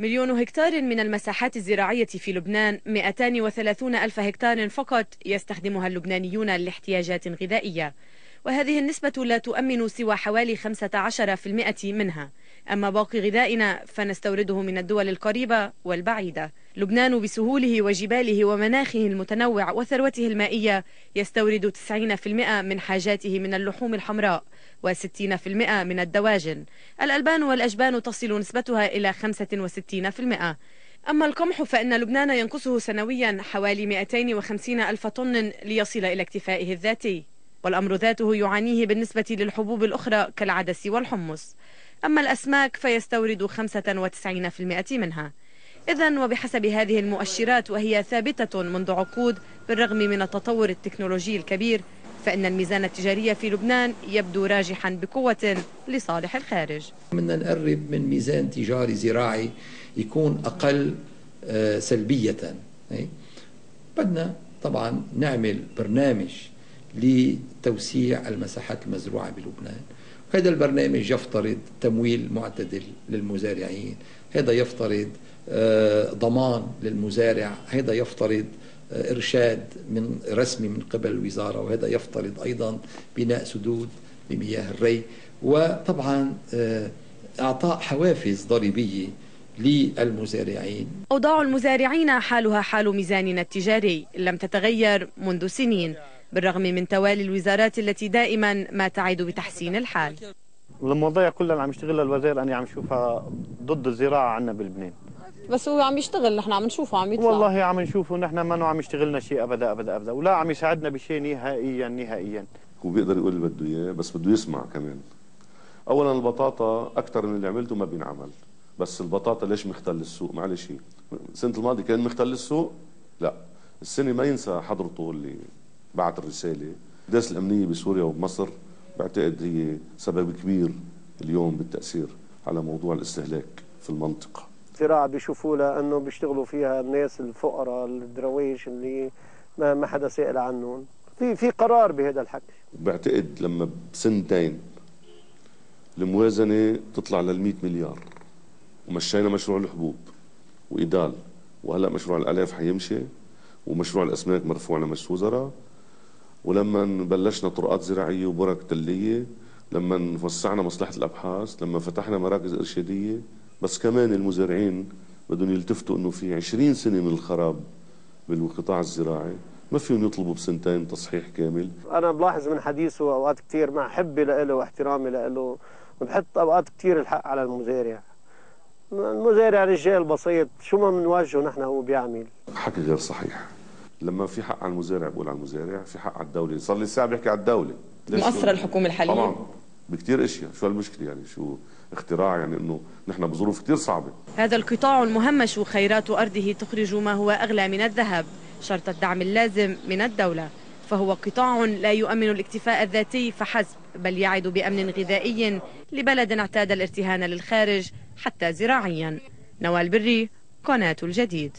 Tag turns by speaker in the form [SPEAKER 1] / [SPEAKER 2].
[SPEAKER 1] مليون هكتار من المساحات الزراعية في لبنان 230 ألف هكتار فقط يستخدمها اللبنانيون لاحتياجات غذائية. وهذه النسبة لا تؤمن سوى حوالي 15% منها. أما باقي غذائنا فنستورده من الدول القريبة والبعيدة. لبنان بسهوله وجباله ومناخه المتنوع وثروته المائية يستورد 90% من حاجاته من اللحوم الحمراء و60% من الدواجن. الألبان والأجبان تصل نسبتها إلى 65% أما القمح فإن لبنان ينقصه سنويا حوالي 250 ألف طن ليصل إلى اكتفائه الذاتي. والأمر ذاته يعانيه بالنسبة للحبوب الأخرى كالعدس والحمص. أما الأسماك فيستورد 95% منها. إذا وبحسب هذه المؤشرات وهي ثابتة منذ عقود بالرغم من التطور التكنولوجي الكبير فإن الميزان التجاري في لبنان يبدو راجحا بقوة لصالح الخارج.
[SPEAKER 2] بدنا نقرب من ميزان تجاري زراعي يكون أقل آه، سلبية. بدنا طبعا نعمل برنامج لتوسيع المساحات المزروعة بلبنان. هذا البرنامج يفترض تمويل معتدل للمزارعين هذا يفترض آه، ضمان للمزارع هذا يفترض آه، إرشاد من رسمي من قبل الوزارة وهذا يفترض أيضا بناء سدود لمياه الري. وطبعا آه، إعطاء حوافز ضريبية للمزارعين.
[SPEAKER 1] أوضاع المزارعين حالها حال ميزاننا التجاري لم تتغير منذ سنين. بالرغم من توالي الوزارات التي دائما ما تعد بتحسين الحال.
[SPEAKER 3] المواضيع كلها اللي عم يشتغلها الوزير أنا عم شوفها ضد الزراعة عندنا بلبنان.
[SPEAKER 4] بس هو عم يشتغل نحن عم نشوفه عم يطلع.
[SPEAKER 3] والله عم نشوفه نحن ما عم يشتغلنا شيء أبدا أبدا أبدا. ولا عم يساعدنا بشيء نهائيا نهائيا.
[SPEAKER 5] هو بيقدر يقول اللي بده إياه بس بده يسمع كمان. اولا البطاطا أكثر من اللي عملته ما بينعمل. بس البطاطا ليش مختل السوق؟ معلش. السنة الماضية كان مختل السوق؟ لا. السنة ما ينسى حضرته اللي بعت الرسالة. الأحداث الأمنية بسوريا وبمصر بعتقد هي سبب كبير اليوم بالتأثير على موضوع الاستهلاك في المنطقة.
[SPEAKER 6] زراعة بيشوفوا لها أنه بيشتغلوا فيها الناس الفقراء الدرويش اللي ما ما حدا سائل عنهم. في في قرار بهذا الحكي.
[SPEAKER 5] بعتقد لما بسنتين الموازنة تطلع لل 100 مليار ومشينا مشروع الحبوب وإدال. وهلأ مشروع الآلاف حيمشي ومشروع الأسماك مرفوع لمجلس وزراء. ولما بلشنا طرقات زراعية وبرك تلية لما وسعنا مصلحة الأبحاث لما فتحنا مراكز إرشادية بس كمان المزارعين بدهم يلتفتوا إنه في 20 سنة من الخراب بالقطاع الزراعي ما فيهم يطلبوا بسنتين تصحيح كامل.
[SPEAKER 6] أنا بلاحظ من حديثه اوقات كثير مع حبي له واحترامي له بحط أوقات كثير الحق على المزارع. المزارع رجال بسيط شو ما بنواجهه نحن هو بيعمل.
[SPEAKER 5] حكي غير صحيح. لما في حق على المزارع بقول على المزارع في حق على الدولة. صار لي ساعه بحكي على الدولة.
[SPEAKER 1] مؤثرة الحكومة الحالية؟
[SPEAKER 5] طبعا. بكثير إشياء. شو المشكلة يعني شو اختراع؟ يعني إنه نحن بظروف كثير صعبة.
[SPEAKER 1] هذا القطاع المهمش خيرات أرضه تخرج ما هو أغلى من الذهب شرط الدعم اللازم من الدولة. فهو قطاع لا يؤمن الاكتفاء الذاتي فحسب بل يعد بأمن غذائي لبلد اعتاد الارتهان للخارج حتى زراعيا. نوال بري قناة الجديد.